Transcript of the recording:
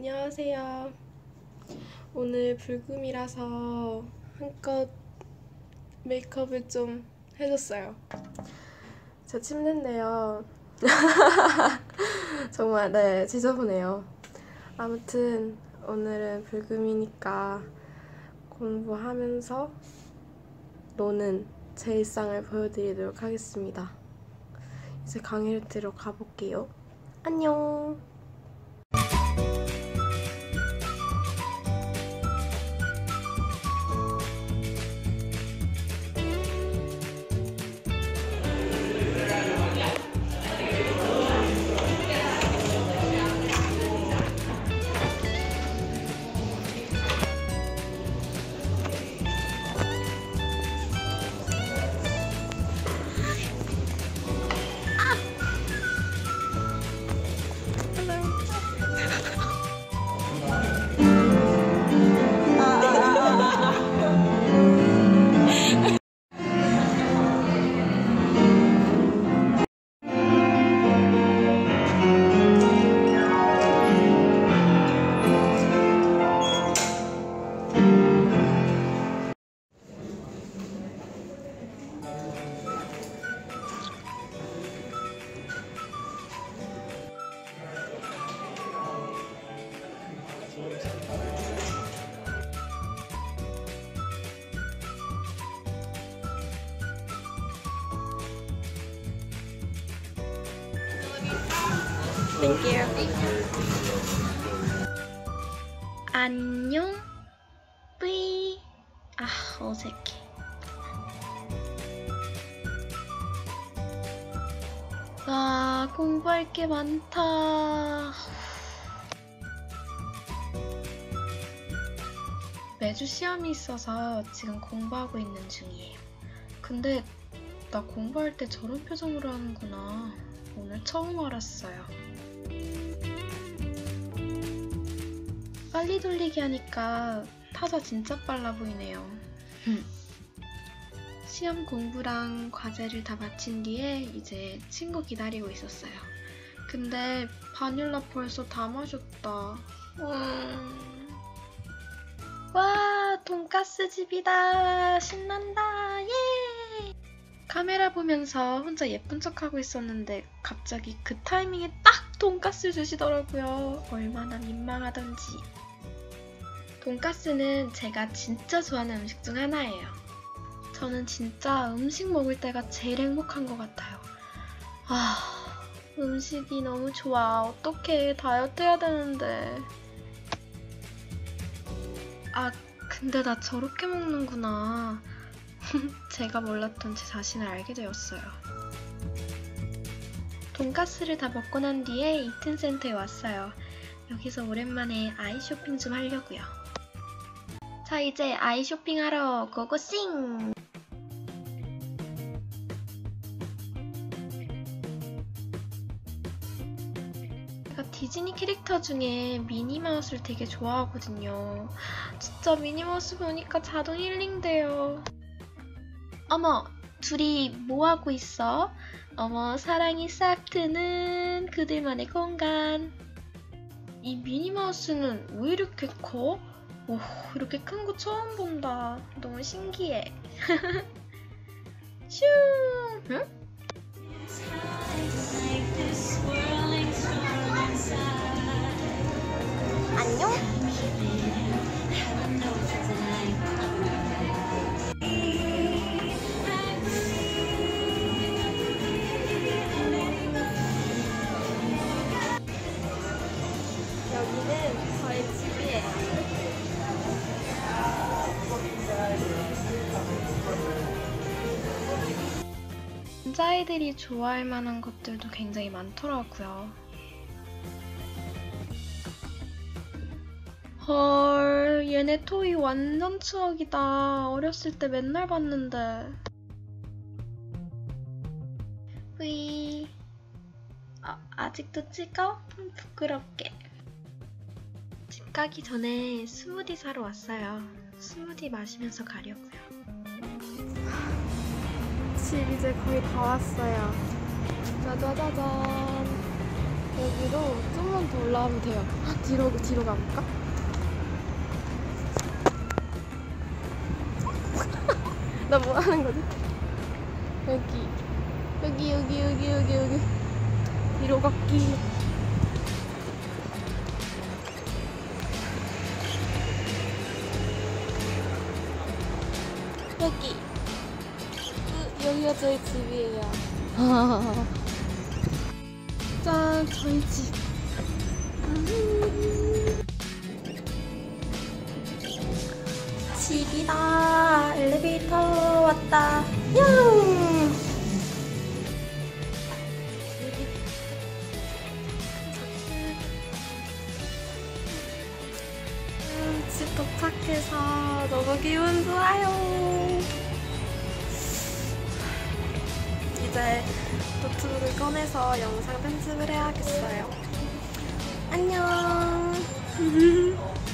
안녕하세요. 오늘 불금이라서 한껏 메이크업을 좀 해줬어요. 제 침대인데요. 정말 네 지저분해요. 아무튼 오늘은 불금이니까 공부하면서 노는 제 일상을 보여드리도록 하겠습니다. 이제 강의를 들어 가볼게요. 안녕. Thank you. 안녕 뿌이 아 어색해. 와 공부할 게 많다. 매주 시험이 있어서 지금 공부하고 있는 중이에요. 근데 나 공부할 때 저런 표정으로 하는구나. 오늘 처음 알았어요 빨리 돌리기 하니까 타자 진짜 빨라 보이네요. 시험 공부랑 과제를 다 마친 뒤에 이제 친구 기다리고 있었어요. 근데 바닐라 벌써 다 마셨다. 음... 와, 돈가스 집이다. 신난다. 예! 카메라 보면서 혼자 예쁜 척하고 있었는데 갑자기 그 타이밍에 딱 돈가스 주시더라고요. 얼마나 민망하던지. 돈가스는 제가 진짜 좋아하는 음식 중 하나예요. 저는 진짜 음식 먹을 때가 제일 행복한 것 같아요. 아, 음식이 너무 좋아. 어떡해. 다이어트 해야 되는데. 아, 근데 나 저렇게 먹는구나. 제가 몰랐던 제 자신을 알게 되었어요. 돈가스를 다 먹고 난 뒤에 이튼센터에 왔어요. 여기서 오랜만에 아이 쇼핑 좀 하려고요. 자, 이제 아이 쇼핑하러 고고싱! 디즈니 캐릭터 중에 미니마우스를 되게 좋아하거든요. 진짜 미니마우스 보니까 자동 힐링돼요. 어머, 둘이 뭐하고 있어? 어머, 사랑이 싹 트는 그들만의 공간. 이 미니마우스는 왜 이렇게 커? 오, 이렇게 큰 거 처음 본다. 너무 신기해. 슈! 응? 남자아이들이 좋아할 만한 것들도 굉장히 많더라고요. 헐, 얘네 토이 완전 추억이다. 어렸을 때 맨날 봤는데. 뿌이. 아, 아직도 찍어? 음, 부끄럽게. 집 가기 전에 스무디 사러 왔어요. 스무디 마시면서 가려고요. 집 이제 거의 다 왔어요. 짜자자잔. 여기로 좀만 더 올라가면 돼요. 아, 뒤로 뒤로 가볼까? 나 뭐 하는 거지? 여기 여기 여기 여기 여기 여기 뒤로 걷기. 여기 으, 여기가 저희 집이에요. 짠 저희 집. 음. 집이다. 엘리베이터 왔다. 냥. 음, 집 도착해서 너무 기분 좋아요. 이제 노트북을 꺼내서 영상 편집을 해야겠어요. 안녕.